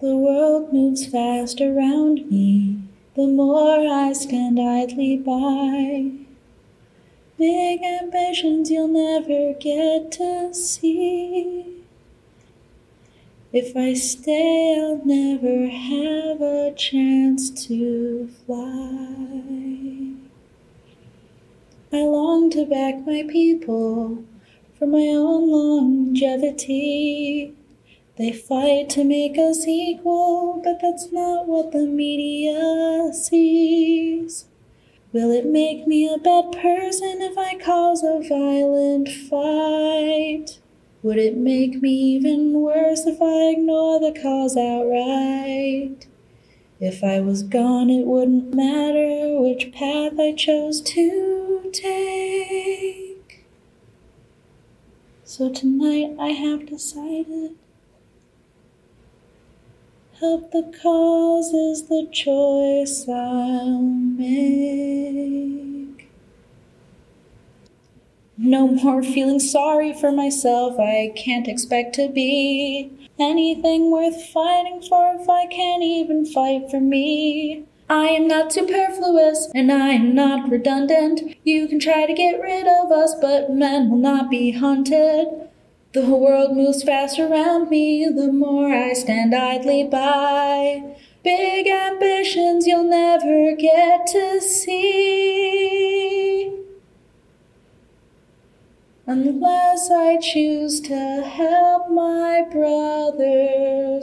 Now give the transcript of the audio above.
The world moves fast around me, the more I stand idly by. Big ambitions you'll never get to see. If I stay, I'll never have a chance to fly. I long to back my people for my own longevity. They fight to make us equal, but that's not what the media sees. Will it make me a bad person if I cause a violent fight? Would it make me even worse if I ignore the cause outright? If I was gone, it wouldn't matter which path I chose to take. So tonight I have decided help the cause is the choice I'll make. No more feeling sorry for myself, I can't expect to be anything worth fighting for if I can't even fight for me. I am not superfluous and I am not redundant. You can try to get rid of us, but men will not be hunted. The world moves fast around me, the more I stand idly by. Big ambitions you'll never get to see. Unless I choose to help my brother